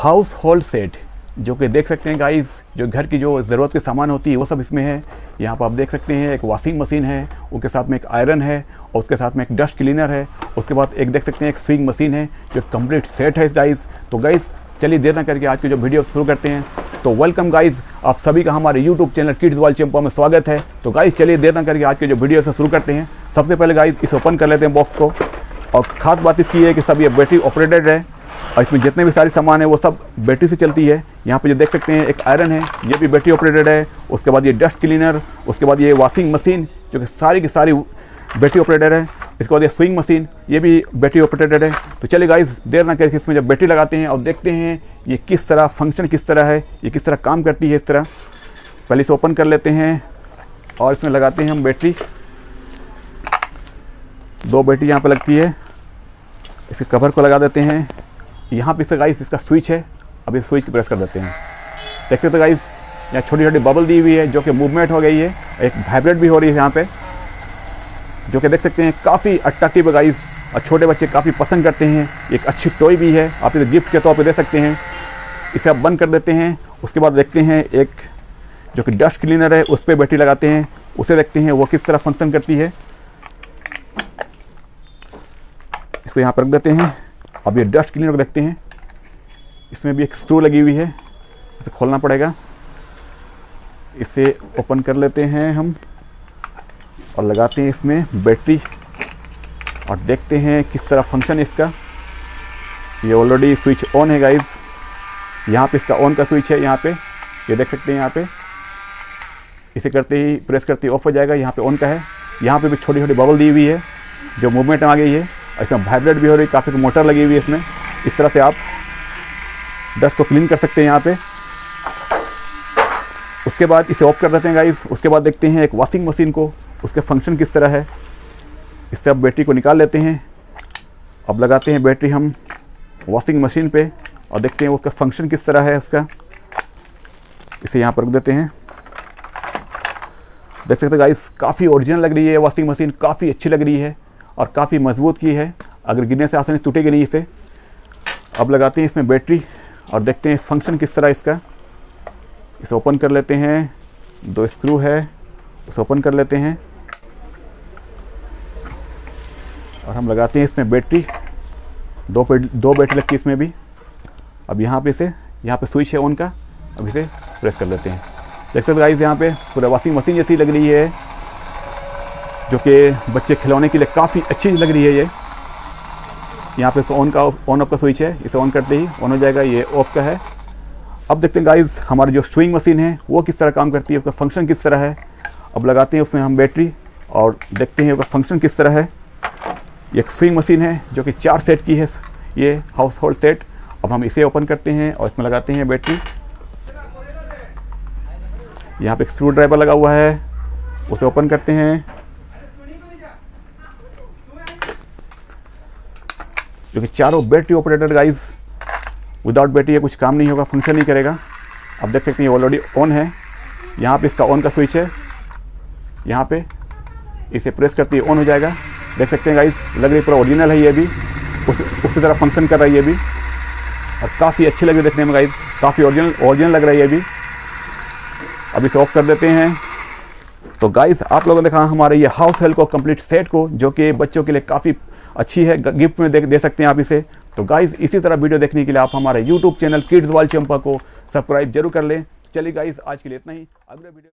House hold set जो कि देख सकते हैं गाइस जो घर की जो ज़रूरत के सामान होती है, वो सब इसमें है। यहाँ पर आप देख सकते हैं, एक वॉशिंग मशीन है, उसके साथ में एक आयरन है, और उसके साथ में एक डस्ट क्लीनर है, उसके बाद एक देख सकते हैं, एक स्विंग मशीन है, जो कंप्लीट सेट है इस गाइस तो गाइस चलिए देर ना करके आज की जो वीडियो शुरू करते हैं। तो वेलकम गाइस आप सभी का हमारे यूट्यूब चैनल किड्स वाल चैम्पा में स्वागत है। तो गाइस चलिए देर ना करके आज के जो वीडियो से शुरू करते हैं। सबसे पहले गाइस इसे ओपन कर लेते हैं बॉक्स को। और खास बात इसकी है कि सब ये बैटरी ऑपरेटेड है। और इसमें जितने भी सारे सामान है, वो सब बैटरी से चलती है। यहाँ पे जो देख सकते हैं, एक आयरन है, ये भी बैटरी ऑपरेटेड है। उसके बाद ये डस्ट क्लीनर उसके बाद ये वॉशिंग मशीन जो कि सारी की सारी बैटरी ऑपरेटेड है। इसके बाद ये स्विंग मशीन ये भी बैटरी ऑपरेटेड है। तो चलिए गाइस देर ना करके इसमें जब बैटरी लगाते हैं और देखते हैं ये किस तरह फ़ंक्शन किस तरह है, ये किस तरह काम करती है इस तरह। पहले इसे ओपन कर लेते हैं और इसमें लगाते हैं हम बैटरी। दो बैटरी यहाँ पर लगती है। इसके कवर को लगा देते हैं। यहाँ पे गाइस इसका स्विच है। अब इस स्विच को प्रेस कर देते हैं। देखते तो गाइस यहाँ छोटी छोटी बबल दी हुई है, जो कि मूवमेंट हो गई है। एक वाइब्रेट भी हो रही है यहाँ पे। जो कि देख सकते हैं, काफ़ी अट्रैक्टिव गाइस और छोटे बच्चे काफ़ी पसंद करते हैं। एक अच्छी टॉय भी है। आप इसे गिफ्ट के तौर पर दे सकते हैं। इसे आप बंद कर देते हैं। उसके बाद देखते हैं एक, जो कि डस्ट क्लीनर है, उस पर बैटरी लगाते हैं। उसे देखते हैं वो किस तरह फ़ंक्शन करती है। इसको यहाँ पर रख देते हैं। अब ये डस्ट क्लीनर को देखते हैं। इसमें भी एक स्क्रू लगी हुई है, इसे खोलना पड़ेगा। इसे ओपन कर लेते हैं हम और लगाते हैं इसमें बैटरी और देखते हैं किस तरह फ़ंक्शन है इसका। ये ऑलरेडी स्विच ऑन है गाइज़ यहाँ पे इसका ऑन का स्विच है, यहाँ पे। ये देख सकते हैं यहाँ पे। इसे करते ही प्रेस करते ही ऑफ़ हो जाएगा। यहाँ पे ऑन का है। यहाँ पे भी छोटी छोटी बबल दी हुई है, जो मूवमेंट आ गई है। इसमें वाइब्रेट भी हो रही, काफ़ी मोटर लगी हुई है इसमें। इस तरह से आप डस्ट को क्लीन कर सकते हैं यहाँ पे। उसके बाद इसे ऑफ़ कर देते हैं गाइस उसके बाद देखते हैं एक वॉशिंग मशीन को, उसके फ़ंक्शन किस तरह है। इससे आप बैटरी को निकाल लेते हैं। अब लगाते हैं बैटरी हम वॉशिंग मशीन पे और देखते हैं उसका फ़ंक्शन किस तरह है उसका। इसे यहाँ पर रख देते हैं। देख सकते हैं गाइस काफ़ी ओरिजिनल लग रही है वॉशिंग मशीन काफ़ी अच्छी लग रही है। और काफ़ी मज़बूत की है। अगर गिरने से आसानी टूटेगी नहीं इसे। अब लगाते हैं इसमें बैटरी और देखते हैं फ़ंक्शन किस तरह इसका। इसे ओपन कर लेते हैं। दो स्क्रू है, उसे ओपन कर लेते हैं। और हम लगाते हैं इसमें बैटरी। दो दो बैटरी लगती है इसमें भी। अब यहाँ पे इसे, यहाँ पे स्विच है ऑन का। अब इसे प्रेस कर लेते हैं। देख सकते गाइस, यहाँ पे पूरा वॉशिंग मशीन जैसी लग रही है। जो कि बच्चे खिलौने के लिए काफ़ी अच्छी लग रही है ये। यहाँ पे ऑन का ऑन ऑफ़ का स्विच है, इसे ऑन करते ही ऑन हो जाएगा, ये ऑफ़ का है। अब देखते हैं गाइस हमारी जो स्विंग मशीन है, वो किस तरह काम करती है, उसका फ़ंक्शन किस तरह है। अब लगाते हैं उसमें हम बैटरी और देखते हैं उसका फ़ंक्शन किस तरह है। ये स्विंग मशीन है, जो कि चार सेट की है, ये हाउस होल्ड सेट अब हम इसे ओपन करते हैं और इसमें लगाते हैं बैटरी यहाँ पे एक स्क्रू ड्राइवर लगा हुआ है, उसे ओपन करते हैं। जो कि चारों battery operated guys without battery ये कुछ काम नहीं होगा फ़ंक्शन नहीं करेगा. अब देख सकते हैं ऑलरेडी ऑन है. यहाँ पे इसका ऑन का स्विच है. यहाँ पे इसे प्रेस करते ही ऑन हो जाएगा. देख सकते हैं गाइज़ लग रही पूरा ओरिजिनल है ये भी. उस, उसी तरह फ़ंक्शन कर रहा है ये भी. और काफ़ी अच्छी लग रही देखने में गाइज़ काफ़ी ओरिजिनल ओरिजिनल लग रहा है ये भी. अब इसे ऑफ़ कर देते हैं. तो गाइस आप लोगों ने देखा हमारे ये हाउस हेल्प को कंप्लीट सेट को, जो कि बच्चों के लिए काफ़ी अच्छी है गिफ्ट में दे, दे सकते हैं आप इसे। तो गाइज़ इसी तरह वीडियो देखने के लिए आप हमारे यूट्यूब चैनल किड्स वाल चंपा को सब्सक्राइब ज़रूर कर लें। चलिए गाइज़ आज के लिए इतना ही। अगले वीडियो